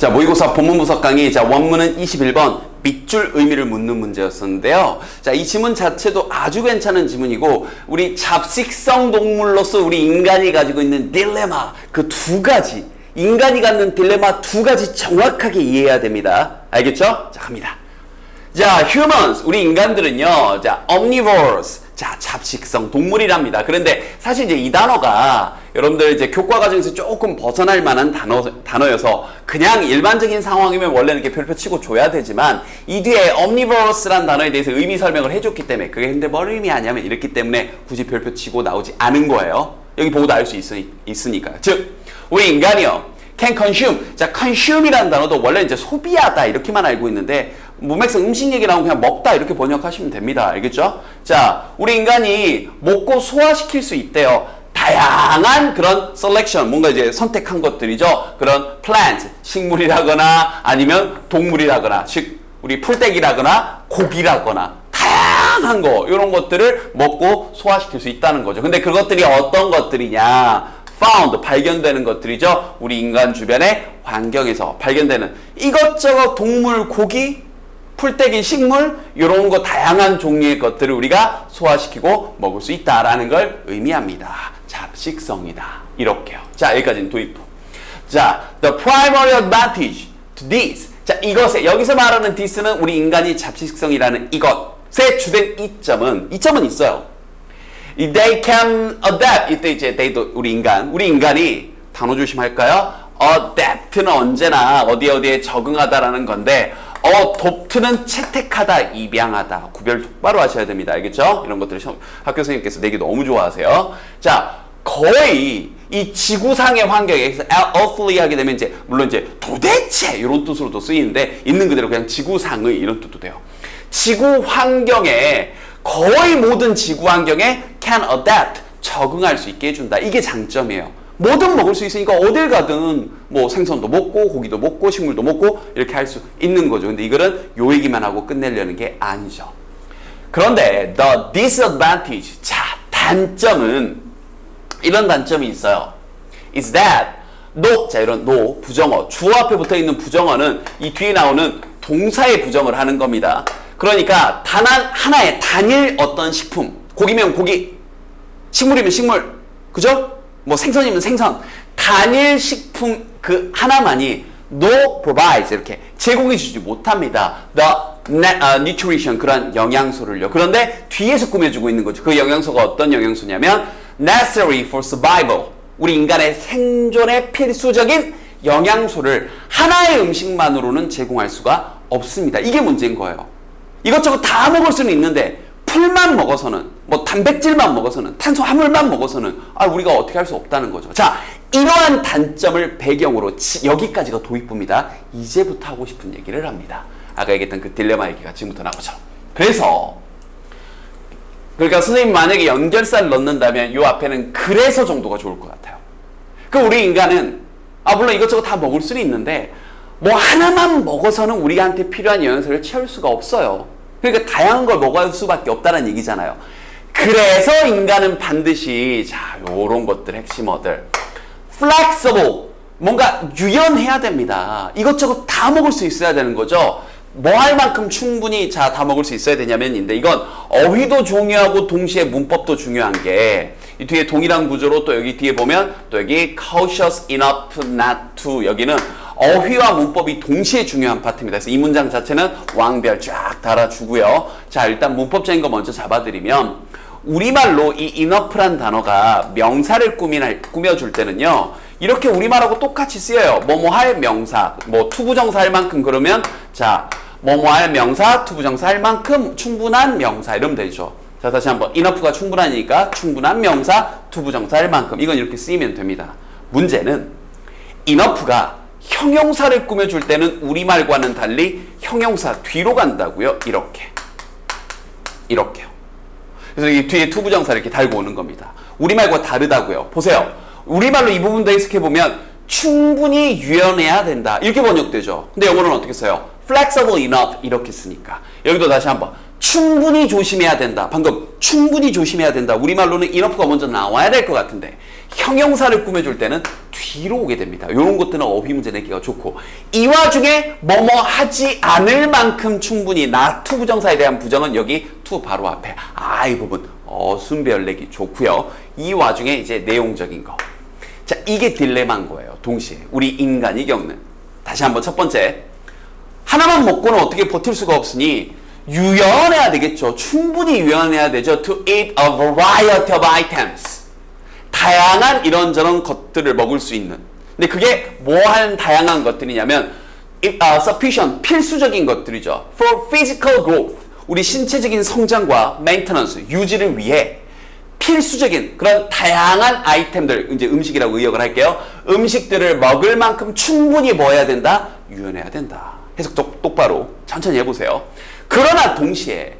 자, 모의고사 본문 분석 강의. 자, 원문은 21번. 밑줄 의미를 묻는 문제였었는데요. 자, 이 지문 자체도 아주 괜찮은 지문이고, 우리 잡식성 동물로서 우리 인간이 가지고 있는 딜레마, 그 두 가지, 인간이 갖는 딜레마 두 가지 정확하게 이해해야 됩니다. 알겠죠? 자, 갑니다. 자, humans, 우리 인간들은요, 자, omnivores, 자, 잡식성 동물이랍니다. 그런데 사실 이제 이 단어가 여러분들 이제 교과 과정에서 조금 벗어날 만한 단어, 단어여서 그냥 일반적인 상황이면 원래는 이렇게 별표 치고 줘야 되지만 이 뒤에 omnivorous란 단어에 대해서 의미 설명을 해줬기 때문에 그게 근데 뭘 의미하냐면 이렇기 때문에 굳이 별표 치고 나오지 않은 거예요. 여기 보고도 알 수 있으니까. 즉, 우리 인간이요. can consume. 자, consume이라는 단어도 원래 이제 소비하다 이렇게만 알고 있는데 문맥상 음식 얘기 나오면 그냥 먹다 이렇게 번역하시면 됩니다. 알겠죠? 자, 우리 인간이 먹고 소화시킬 수 있대요. 다양한 그런 셀렉션, 뭔가 이제 선택한 것들이죠. 그런 plant, 식물이라거나 아니면 동물이라거나, 즉 우리 풀떼기라거나 고기라거나 다양한 거 이런 것들을 먹고 소화시킬 수 있다는 거죠. 근데 그것들이 어떤 것들이냐? found 발견되는 것들이죠. 우리 인간 주변의 환경에서 발견되는 이것저것 동물, 고기, 풀떼기, 식물 이런 거 다양한 종류의 것들을 우리가 소화시키고 먹을 수 있다라는 걸 의미합니다. 잡식성이다. 이렇게요. 자 여기까지는 도입부. 자, the primary advantage to this. 자 이것에 여기서 말하는 this는 우리 인간이 잡식성이라는 이것의 주된 이점은 이점은 있어요. They can adapt. 이때 이제 they도 우리 인간, 우리 인간이 단어 조심할까요? adapt는 언제나 어디 어디에 적응하다라는 건데 adopt는 채택하다, 입양하다. 구별 똑바로 하셔야 됩니다. 알겠죠? 이런 것들을 학교 선생님께서 내기 너무 좋아하세요. 자, 거의 이 지구상의 환경에서 earthly 하게 되면 이제 물론 이제 도대체 이런 뜻으로도 쓰이는데 있는 그대로 그냥 지구상의 이런 뜻도 돼요. 지구 환경에 거의 모든 지구 환경에 can adapt 적응할 수 있게 해준다. 이게 장점이에요. 뭐든 먹을 수 있으니까 어딜 가든 뭐 생선도 먹고 고기도 먹고 식물도 먹고 이렇게 할 수 있는 거죠. 근데 이거는 요 얘기만 하고 끝내려는 게 아니죠. 그런데 the disadvantage 자 단점은 이런 단점이 있어요. is that no 자 이런 no 부정어 주어 앞에 붙어 있는 부정어는 이 뒤에 나오는 동사의 부정을 하는 겁니다. 그러니까 단한 하나의 단일 어떤 식품 고기면 고기 식물이면 식물 그죠? 뭐 생선이면 생선 단일 식품 그 하나만이 no provides 이렇게 제공해 주지 못합니다. the nutrition 그런 영양소를요. 그런데 뒤에서 꾸며주고 있는 거죠. 그 영양소가 어떤 영양소냐면 necessary for survival 우리 인간의 생존에 필수적인 영양소를 하나의 음식만으로는 제공할 수가 없습니다. 이게 문제인 거예요. 이것저것 다 먹을 수는 있는데 풀만 먹어서는 뭐 단백질만 먹어서는 탄수화물만 먹어서는 아 우리가 어떻게 할 수 없다는 거죠. 자 이러한 단점을 배경으로 지, 여기까지가 도입부입니다. 이제부터 하고 싶은 얘기를 합니다. 아까 얘기했던 그 딜레마 얘기가 지금부터 나오죠. 그래서 그러니까 선생님 만약에 연결사를 넣는다면 요 앞에는 그래서 정도가 좋을 것 같아요. 그 우리 인간은 아 물론 이것저것 다 먹을 수는 있는데 뭐 하나만 먹어서는 우리한테 필요한 영양소를 채울 수가 없어요. 그러니까 다양한 걸 먹을 수밖에 없다는 얘기잖아요. 그래서 인간은 반드시 자 요런 것들 핵심어들 flexible 뭔가 유연해야 됩니다. 이것저것 다 먹을 수 있어야 되는 거죠. 뭐 할 만큼 충분히 자 다 먹을 수 있어야 되냐면인데 이건 어휘도 중요하고 동시에 문법도 중요한 게 이 뒤에 동일한 구조로 또 여기 뒤에 보면 또 여기 cautious enough not to 여기는 어휘와 문법이 동시에 중요한 파트입니다. 그래서 이 문장 자체는 왕별 쫙 달아주고요. 자 일단 문법적인 거 먼저 잡아드리면 우리말로 이 enough란 단어가 명사를 꾸미나, 꾸며줄 때는요. 이렇게 우리말하고 똑같이 쓰여요. 뭐뭐 할 명사, 뭐 to부정사 할 만큼 그러면 자 뭐뭐 할 명사, to부정사 할 만큼 충분한 명사 이러면 되죠. 자 다시 한번 enough가 충분하니까 충분한 명사, to부정사 할 만큼 이건 이렇게 쓰이면 됩니다. 문제는 enough가 형용사를 꾸며줄 때는 우리말과는 달리 형용사 뒤로 간다고요. 이렇게. 이렇게요. 그래서 이 뒤에 to부정사 이렇게 달고 오는 겁니다. 우리말과 다르다고요. 보세요. 우리말로 이 부분도 해석해 보면 충분히 유연해야 된다. 이렇게 번역되죠. 근데 영어는 어떻게 써요? flexible enough 이렇게 쓰니까. 여기도 다시 한번 충분히 조심해야 된다. 방금 충분히 조심해야 된다. 우리말로는 enough가 먼저 나와야 될 것 같은데 형용사를 꾸며줄 때는 뒤로 오게 됩니다. 이런 것들은 어휘 문제 내기가 좋고 이 와중에 뭐뭐 하지 않을 만큼 충분히 not to부정사에 대한 부정은 여기 to 바로 앞에 와 이 부분 어순배열 내기 좋고요. 이 와중에 이제 내용적인 거. 자 이게 딜레마인 거예요. 동시에 우리 인간이 겪는 다시 한번 첫 번째 하나만 먹고는 어떻게 버틸 수가 없으니 유연해야 되겠죠. 충분히 유연해야 되죠. To eat a variety of items. 다양한 이런저런 것들을 먹을 수 있는. 근데 그게 뭐한 다양한 것들이냐면 uh, sufficient, 필수적인 것들이죠. For physical growth. 우리 신체적인 성장과 maintenance, 유지를 위해 필수적인 그런 다양한 아이템들, 이제 음식이라고 의역을 할게요. 음식들을 먹을 만큼 충분히 뭐 해야 된다? 유연해야 된다. 해석 똑바로 천천히 해보세요. 그러나 동시에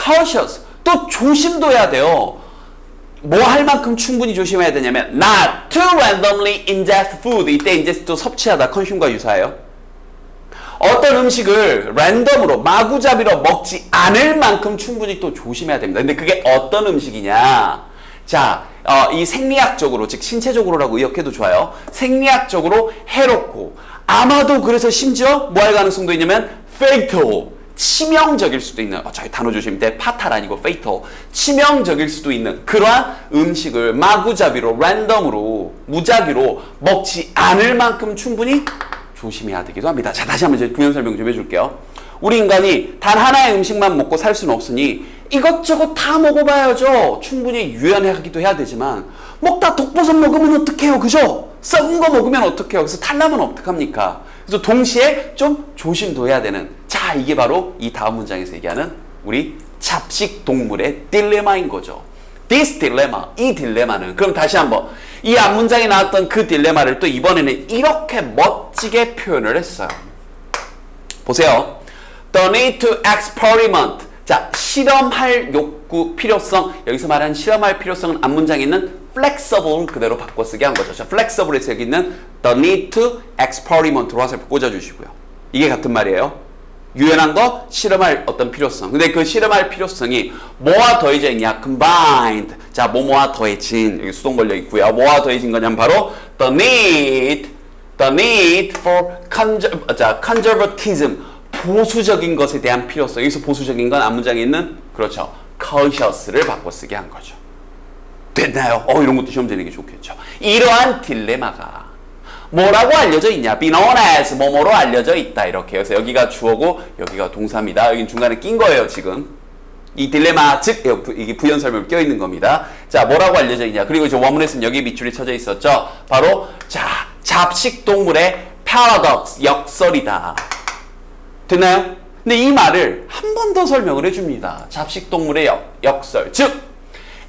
cautious 또 조심도 해야 돼요. 뭐할 만큼 충분히 조심해야 되냐면 not to randomly ingest food 이때 이제 또 섭취하다 컨슘과 유사해요. 어떤 음식을 랜덤으로 마구잡이로 먹지 않을 만큼 충분히 또 조심해야 됩니다. 근데 그게 어떤 음식이냐? 자, 어, 이 생리학적으로 즉 신체적으로라고 의역해도 좋아요. 생리학적으로 해롭고 아마도 그래서 심지어 뭐 할 가능성도 있냐면 fatal 치명적일 수도 있는 어, 저희 단어 조심 때 파탈 아니고 fatal 치명적일 수도 있는 그러한 음식을 마구잡이로 랜덤으로 무작위로 먹지 않을 만큼 충분히 조심해야 되기도 합니다. 자 다시 한번 부연 설명 좀 해줄게요. 우리 인간이 단 하나의 음식만 먹고 살 수는 없으니 이것저것 다 먹어봐야죠. 충분히 유연하기도 해야 되지만 먹다 독버섯 먹으면 어떡해요. 그죠? 썩은 거 먹으면 어떡해요. 그래서 탈라면 어떡합니까? 그래서 동시에 좀 조심도 해야 되는 자 이게 바로 이 다음 문장에서 얘기하는 우리 잡식 동물의 딜레마인 거죠. This dilemma, 이 딜레마는 그럼 다시 한번 이 앞문장에 나왔던 그 딜레마를 또 이번에는 이렇게 멋지게 표현을 했어요. 보세요. The need to experiment. 자, 실험할 욕구, 필요성. 여기서 말하는 실험할 필요성은 앞문장에 있는 flexible 그대로 바꿔 쓰게 한 거죠. 자, flexible에서 여기 있는 the need to experiment로 화살표 꽂아주시고요. 이게 같은 말이에요. 유연한 거, 실험할 어떤 필요성. 근데 그 실험할 필요성이 뭐와 더해져 있냐? combined. 자, 뭐뭐와 더해진. 여기 수동 걸려 있고요. 뭐와 더해진 거냐면 바로 the need, the need for conser, 자, conservatism. 보수적인 것에 대한 필요성. 여기서 보수적인 건 앞문장에 있는 그렇죠. cautious를 바꿔 쓰게 한 거죠. 됐나요? 어, 이런 것도 시험 되는 게 좋겠죠. 이러한 딜레마가 뭐라고 알려져 있냐? be known as 뭐뭐로 알려져 있다. 이렇게. 그래서 여기가 주어고 여기가 동사입니다. 여기 중간에 낀 거예요, 지금. 이 딜레마, 즉, 이게 부연 설명 껴 있는 겁니다. 자, 뭐라고 알려져 있냐? 그리고 이제 원문에서는 여기 밑줄이 쳐져 있었죠? 바로, 자, 잡식 동물의 paradox, 역설이다. 됐나요? 근데 이 말을 한 번 더 설명을 해줍니다. 잡식 동물의 역, 역설. 즉,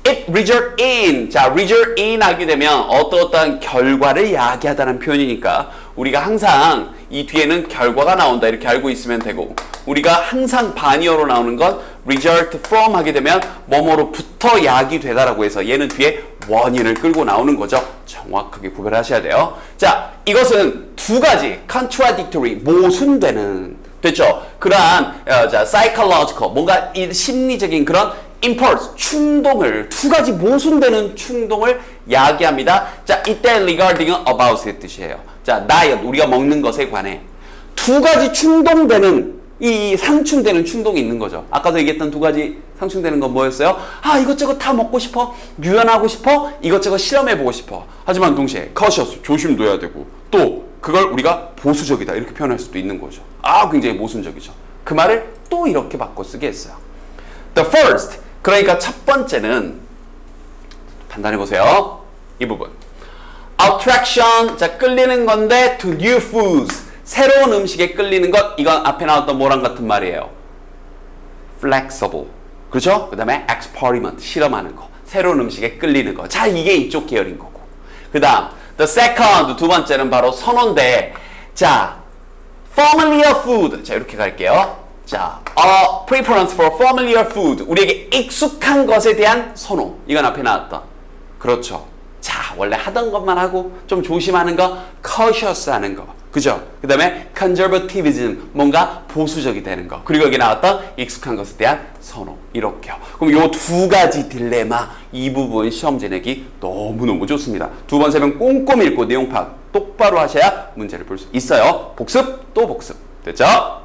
it result in. 자, result in 하게 되면 어떠어떠한 결과를 야기하다는 표현이니까 우리가 항상 이 뒤에는 결과가 나온다 이렇게 알고 있으면 되고 우리가 항상 반이어로 나오는 건 result from 하게 되면 뭐뭐로부터 야기되다라고 해서 얘는 뒤에 원인을 끌고 나오는 거죠. 정확하게 구별하셔야 돼요. 자, 이것은 두 가지 contradictory 모순되는 됐죠? 그러한 어, 자, psychological 뭔가 이 심리적인 그런 impulse 충동을 두 가지 모순되는 충동을 야기합니다. 자, 이때 regarding은 about의 뜻이에요. 자, diet 우리가 먹는 것에 관해 두 가지 충동되는 이 상충되는 충동이 있는 거죠. 아까도 얘기했던 두 가지 상충되는 건 뭐였어요? 아 이것저것 다 먹고 싶어, 유연하고 싶어, 이것저것 실험해보고 싶어. 하지만 동시에 cautious 조심도 해야 되고 또 그걸 우리가 보수적이다 이렇게 표현할 수도 있는 거죠. 아 굉장히 모순적이죠. 그 말을 또 이렇게 바꿔 쓰게 했어요. The first 그러니까 첫 번째는 판단해 보세요. 이 부분. attraction 자 끌리는 건데 to new foods 새로운 음식에 끌리는 것 이건 앞에 나왔던 뭐랑 같은 말이에요. flexible 그렇죠? 그 다음에 experiment 실험하는 거 새로운 음식에 끌리는 거. 자 이게 이쪽 계열인 거고. 그 다음 the second 두 번째는 바로 선호인데 자 familiar food 자 이렇게 갈게요. 자, a preference for familiar food. 우리에게 익숙한 것에 대한 선호. 이건 앞에 나왔던. 그렇죠. 자, 원래 하던 것만 하고 좀 조심하는 거, cautious 하는 거. 그죠? 그 다음에 conservatism, 뭔가 보수적이 되는 거. 그리고 여기 나왔던 익숙한 것에 대한 선호. 이렇게요. 그럼 요 두 가지 딜레마, 이 부분 시험지 내기 너무너무 좋습니다. 두 번, 세 번 꼼꼼히 읽고 내용 파악 똑바로 하셔야 문제를 볼 수 있어요. 복습, 또 복습. 됐죠?